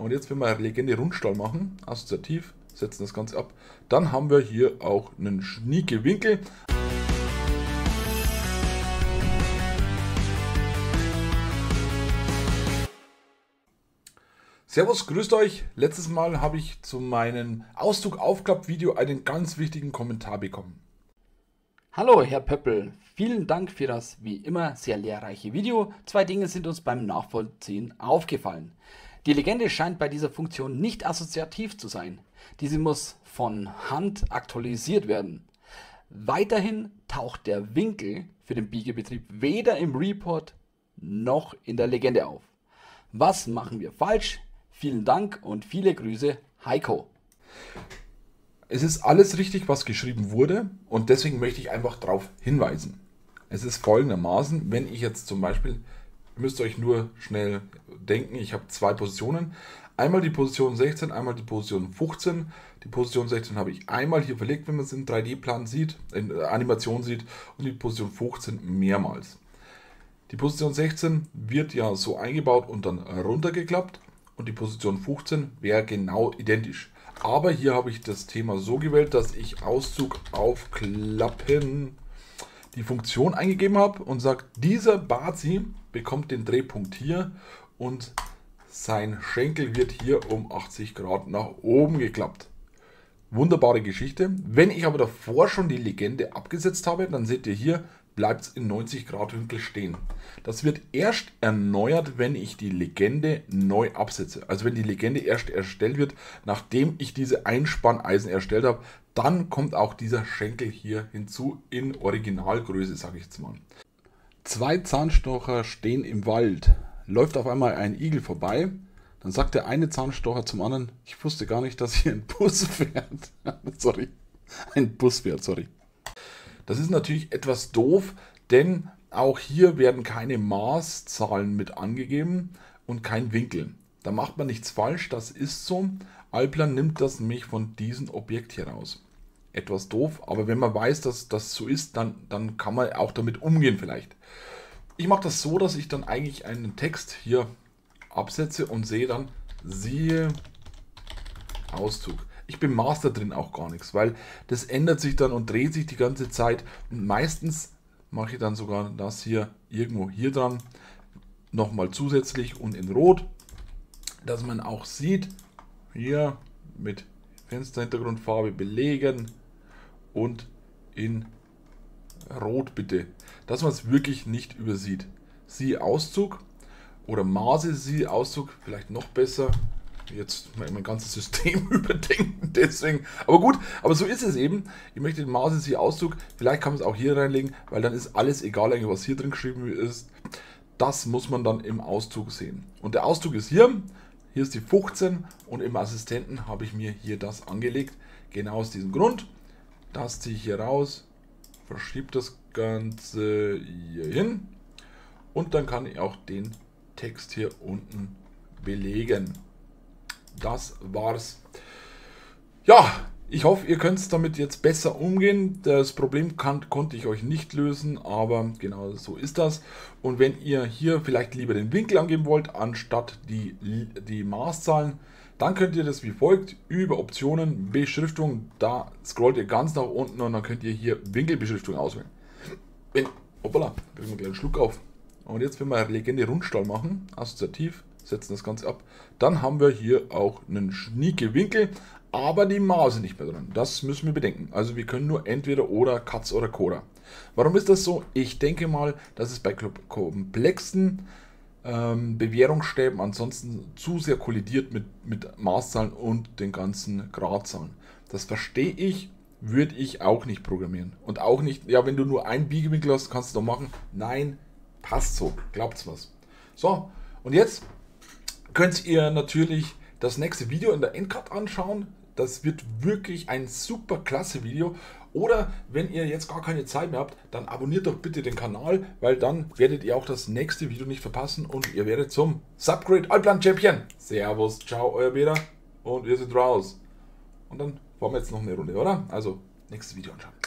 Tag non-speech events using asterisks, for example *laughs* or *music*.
Und jetzt, wenn wir Legende Rundstall machen, assoziativ, setzen das Ganze ab, dann haben wir hier auch einen schnieke Winkel. Servus, grüßt euch. Letztes Mal habe ich zu meinem Auszug-Aufklapp-Video einen ganz wichtigen Kommentar bekommen. Hallo Herr Pöppel, vielen Dank für das wie immer sehr lehrreiche Video. Zwei Dinge sind uns beim Nachvollziehen aufgefallen. Die Legende scheint bei dieser Funktion nicht assoziativ zu sein. Diese muss von Hand aktualisiert werden. Weiterhin taucht der Winkel für den Biegebetrieb weder im Report noch in der Legende auf. Was machen wir falsch? Vielen Dank und viele Grüße, Heiko. Es ist alles richtig, was geschrieben wurde und deswegen möchte ich einfach darauf hinweisen. Es ist folgendermaßen, wenn ich jetzt zum Beispiel, müsst ihr euch nur schnell denken, ich habe zwei Positionen. Einmal die Position 16, einmal die Position 15. Die Position 16 habe ich einmal hier verlegt, wenn man es im 3D-Plan sieht, in Animation sieht, und die Position 15 mehrmals. Die Position 16 wird ja so eingebaut und dann runtergeklappt und die Position 15 wäre genau identisch. Aber hier habe ich das Thema so gewählt, dass ich Auszug aufklappen die Funktion eingegeben habe und sagt, dieser Bazi bekommt den Drehpunkt hier und sein Schenkel wird hier um 80 Grad nach oben geklappt. Wunderbare Geschichte. Wenn ich aber davor schon die Legende abgesetzt habe, dann seht ihr hier, bleibt es in 90 Grad Winkel stehen. Das wird erst erneuert, wenn ich die Legende neu absetze. Also wenn die Legende erst erstellt wird, nachdem ich diese Einspanneisen erstellt habe, dann kommt auch dieser Schenkel hier hinzu in Originalgröße, sage ich jetzt mal. Zwei Zahnstocher stehen im Wald. Läuft auf einmal ein Igel vorbei. Dann sagt der eine Zahnstocher zum anderen, ich wusste gar nicht, dass hier ein Bus fährt. *laughs* sorry. Ein Bus fährt, sorry. Das ist natürlich etwas doof, denn auch hier werden keine Maßzahlen mit angegeben und kein Winkel. Da macht man nichts falsch, das ist so. Alplan nimmt das nämlich von diesem Objekt hier raus. Etwas doof, aber wenn man weiß, dass das so ist, dann, dann kann man auch damit umgehen vielleicht. Ich mache das so, dass ich dann eigentlich einen Text hier absetze und sehe dann, siehe Auszug. Ich bin Master drin auch gar nichts, weil das ändert sich dann und dreht sich die ganze Zeit. Und meistens mache ich dann sogar das hier irgendwo hier dran, nochmal zusätzlich und in Rot, dass man auch sieht, hier mit Fensterhintergrundfarbe belegen und in Rot bitte, dass man es wirklich nicht übersieht. Siehe Auszug oder Maße Siehe Auszug, vielleicht noch besser. Jetzt mein ganzes System *laughs* überdenken, deswegen. Aber gut, aber so ist es eben. Ich möchte den Maße Siehe Auszug, vielleicht kann man es auch hier reinlegen, weil dann ist alles egal, was hier drin geschrieben ist. Das muss man dann im Auszug sehen. Und der Auszug ist hier. Hier ist die 15 und im Assistenten habe ich mir hier das angelegt. Genau aus diesem Grund. Das ziehe ich hier raus, verschiebe das Ganze hier hin und dann kann ich auch den Text hier unten belegen. Das war's. Ja, ich hoffe, ihr könnt damit jetzt besser umgehen. Das Problem kann, konnte ich euch nicht lösen, aber genau so ist das. Und wenn ihr hier vielleicht lieber den Winkel angeben wollt, anstatt die, die Maßzahlen, dann könnt ihr das wie folgt über Optionen, Beschriftung, da scrollt ihr ganz nach unten und dann könnt ihr hier Winkelbeschriftung auswählen. Wenn, wir einen kleinen Schluck auf. Und jetzt, wenn wir Legende Rundstall machen, assoziativ, setzen das Ganze ab, dann haben wir hier auch einen schnieke Winkel, aber die Maße nicht mehr drin. Das müssen wir bedenken. Also wir können nur entweder oder Katz oder Coda. Warum ist das so? Ich denke mal, dass es bei komplexen ähm, Bewährungsstäben ansonsten zu sehr kollidiert mit, mit Maßzahlen und den ganzen Gradzahlen. Das verstehe ich, würde ich auch nicht programmieren. Und auch nicht, ja, wenn du nur einen Biegewinkel hast, kannst du doch machen. Nein, passt so, glaubt's was. So, und jetzt könnt ihr natürlich das nächste Video in der Endcard anschauen. Das wird wirklich ein super klasse Video. Oder wenn ihr jetzt gar keine Zeit mehr habt, dann abonniert doch bitte den Kanal, weil dann werdet ihr auch das nächste Video nicht verpassen und ihr werdet zum Subgrade Allplan Champion. Servus, ciao, euer Beda und wir sind raus. Und dann fahren wir jetzt noch eine Runde, oder? Also, nächstes Video anschauen.